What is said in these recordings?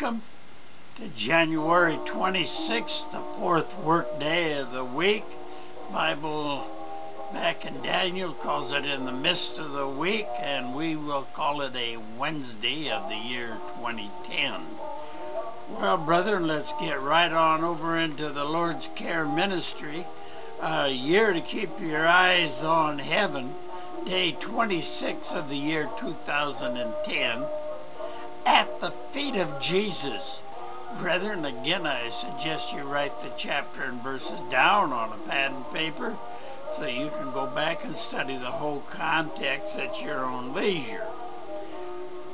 Welcome to January 26th, the fourth work day of the week. Bible back in Daniel calls it in the midst of the week, and we will call it a Wednesday of the year 2010. Well, brethren, let's get right on over into the Lord Cares Ministry. A year to keep your eyes on heaven. Day 26 of the year 2010. At the feet of Jesus. Brethren, again, I suggest you write the chapter and verses down on a pad and paper so you can go back and study the whole context at your own leisure.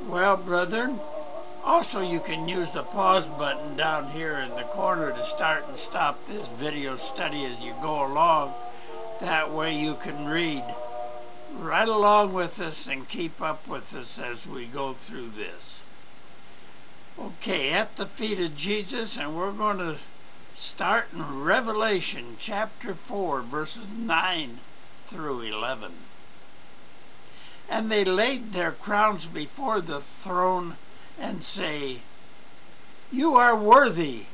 Well, brethren, also you can use the pause button down here in the corner to start and stop this video study as you go along. That way you can read right along with us and keep up with us as we go through this. Okay, at the feet of Jesus, and we're going to start in Revelation chapter 4, verses 9 through 11. And they laid their crowns before the throne and say, You are worthy,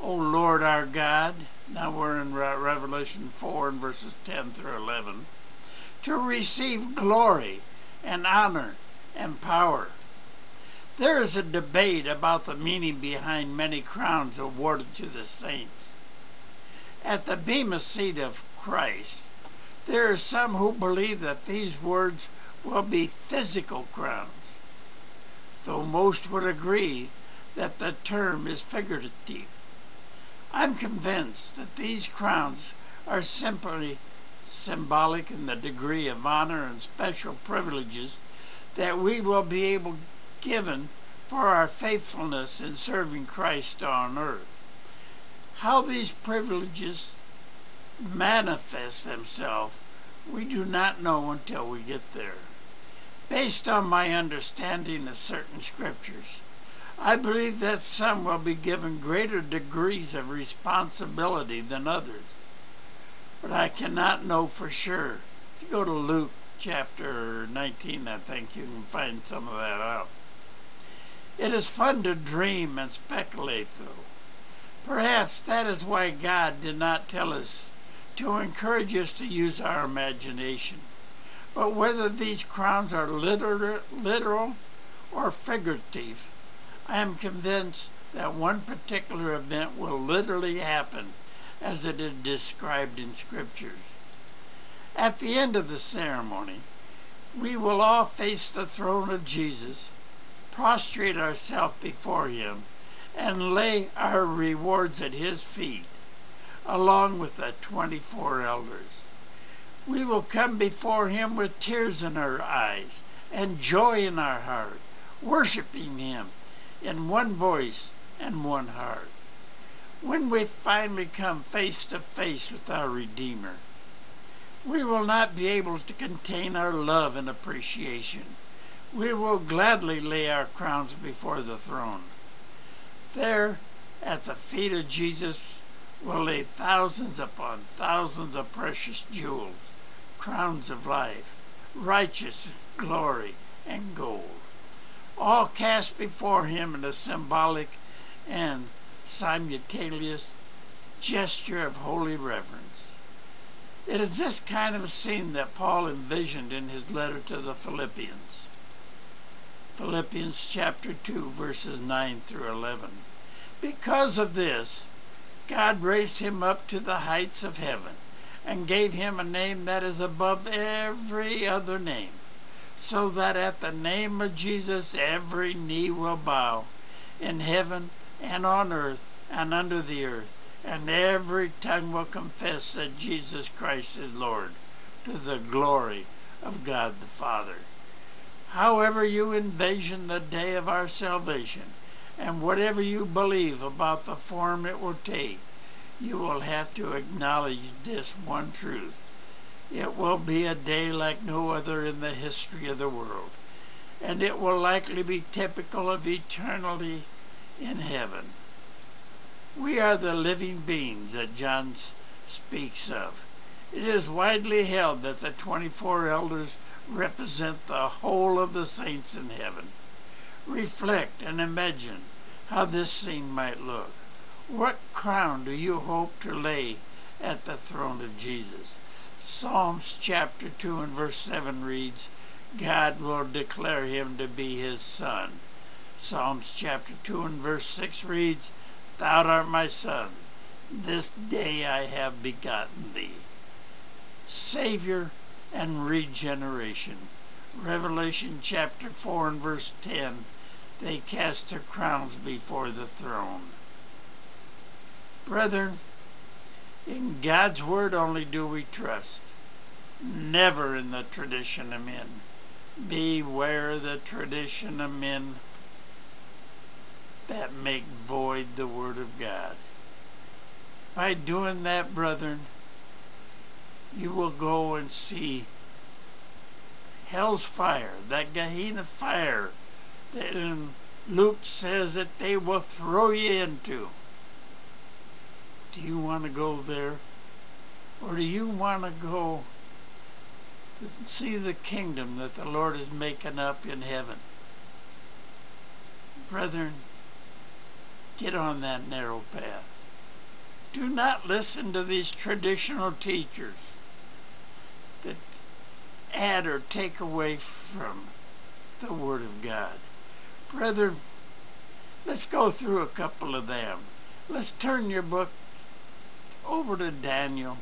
O Lord our God. Now we're in Revelation 4 and verses 10 through 11. To receive glory and honor and power there is a debate about the meaning behind many crowns awarded to the saints. At the Bema seat of Christ, there are some who believe that these words will be physical crowns, though most would agree that the term is figurative. I'm convinced that these crowns are simply symbolic in the degree of honor and special privileges that we will be able given for our faithfulness in serving Christ on earth. How these privileges manifest themselves, we do not know until we get there. Based on my understanding of certain scriptures, I believe that some will be given greater degrees of responsibility than others. But I cannot know for sure. If you go to Luke chapter 19, I think you can find some of that out. It is fun to dream and speculate, though. Perhaps that is why God did not tell us to encourage us to use our imagination. But whether these crowns are literal, literal or figurative, I am convinced that one particular event will literally happen as it is described in scriptures. At the end of the ceremony, we will all face the throne of Jesus prostrate ourselves before him and lay our rewards at his feet, along with the 24 elders. We will come before him with tears in our eyes and joy in our heart, worshiping him in one voice and one heart. When we finally come face to face with our Redeemer, we will not be able to contain our love and appreciation we will gladly lay our crowns before the throne. There, at the feet of Jesus, will lay thousands upon thousands of precious jewels, crowns of life, righteous glory, and gold, all cast before him in a symbolic and simultaneous gesture of holy reverence. It is this kind of scene that Paul envisioned in his letter to the Philippians. Philippians chapter 2, verses 9 through 11. Because of this, God raised him up to the heights of heaven and gave him a name that is above every other name, so that at the name of Jesus every knee will bow in heaven and on earth and under the earth, and every tongue will confess that Jesus Christ is Lord to the glory of God the Father however you envision the day of our salvation, and whatever you believe about the form it will take, you will have to acknowledge this one truth. It will be a day like no other in the history of the world, and it will likely be typical of eternity in heaven. We are the living beings that John speaks of. It is widely held that the 24 elders represent the whole of the saints in heaven. Reflect and imagine how this scene might look. What crown do you hope to lay at the throne of Jesus? Psalms chapter 2 and verse 7 reads, God will declare him to be his son. Psalms chapter 2 and verse 6 reads, Thou art my son, this day I have begotten thee. Savior and regeneration. Revelation chapter 4 and verse 10, they cast their crowns before the throne. Brethren, in God's word only do we trust, never in the tradition of men. Beware the tradition of men that make void the word of God. By doing that, brethren, you will go and see hell's fire, that Gehenna fire that Luke says that they will throw you into. Do you want to go there? Or do you want to go to see the kingdom that the Lord is making up in heaven? Brethren, get on that narrow path. Do not listen to these traditional teachers that add or take away from the Word of God. Brethren, let's go through a couple of them. Let's turn your book over to Daniel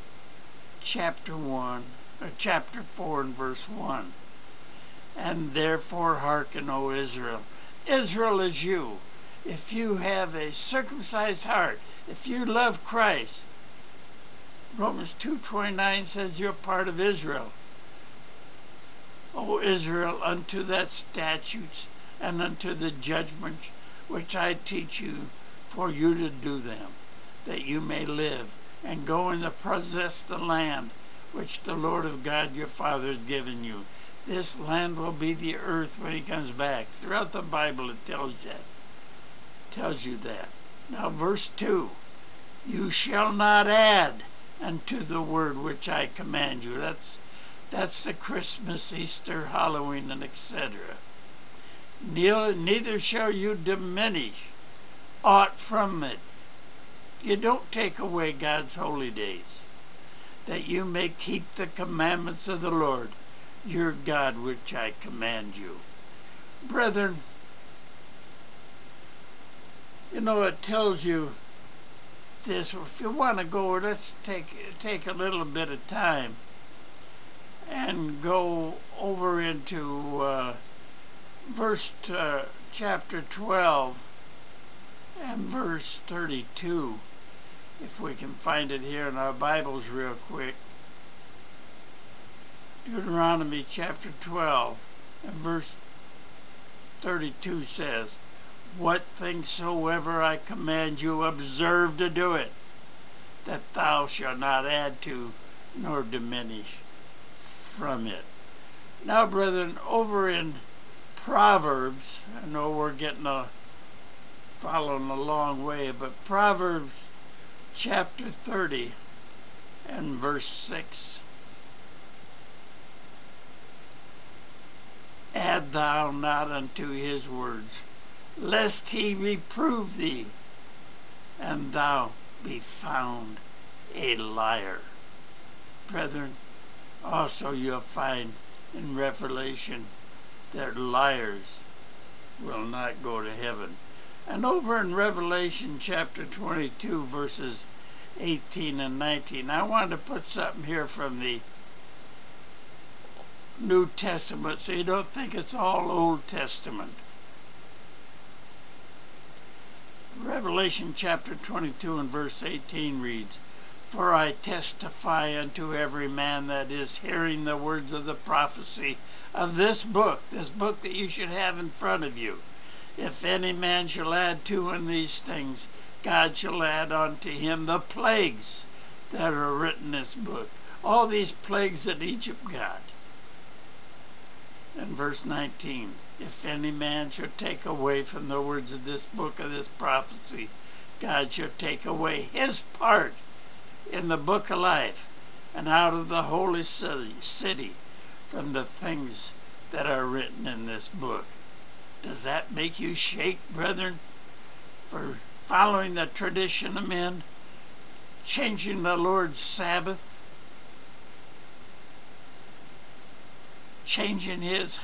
chapter 1, or chapter 4 and verse 1. And therefore hearken, O Israel. Israel is you. If you have a circumcised heart, if you love Christ, Romans 2.29 says you're part of Israel. O Israel, unto that statutes and unto the judgments which I teach you for you to do them, that you may live and go and possess the land which the Lord of God your father has given you. This land will be the earth when he comes back. Throughout the Bible it tells you. Tells you that. Now verse 2. You shall not add unto the word which I command you. That's that's the Christmas, Easter, Halloween, and etc. Neither shall you diminish aught from it you don't take away God's holy days, that you may keep the commandments of the Lord, your God, which I command you. Brethren, you know, it tells you this. If you want to go, let's take, take a little bit of time and go over into uh, verse uh, chapter 12 and verse 32 if we can find it here in our Bibles real quick. Deuteronomy chapter 12 and verse 32 says, What things soever I command you, observe to do it, that thou shalt not add to nor diminish from it. Now, brethren, over in Proverbs, I know we're getting a following a long way, but Proverbs chapter 30 and verse 6. Add thou not unto his words, lest he reprove thee, and thou be found a liar. Brethren, also you'll find in Revelation that liars will not go to heaven. And over in Revelation chapter 22, verses 18 and 19, I wanted to put something here from the New Testament so you don't think it's all Old Testament. Revelation chapter 22 and verse 18 reads, For I testify unto every man that is hearing the words of the prophecy of this book, this book that you should have in front of you if any man shall add to in these things, God shall add unto him the plagues that are written in this book. All these plagues that Egypt got. Verse 19 If any man shall take away from the words of this book of this prophecy, God shall take away his part in the book of life and out of the holy city from the things that are written in this book. Does that make you shake, brethren? for following the tradition of men, changing the Lord's Sabbath, changing his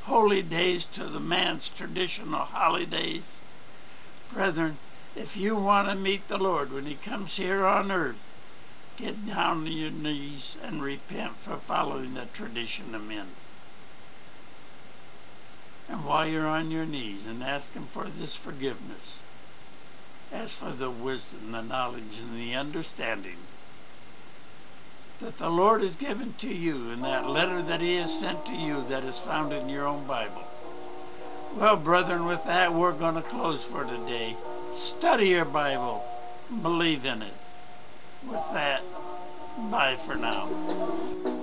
holy days to the man's traditional holidays. Brethren, if you want to meet the Lord when he comes here on earth, get down on your knees and repent for following the tradition of men. And while you're on your knees and ask him for this forgiveness, ask for the wisdom, the knowledge, and the understanding that the Lord has given to you in that letter that he has sent to you that is found in your own Bible. Well, brethren, with that, we're going to close for today. Study your Bible. Believe in it. With that, bye for now.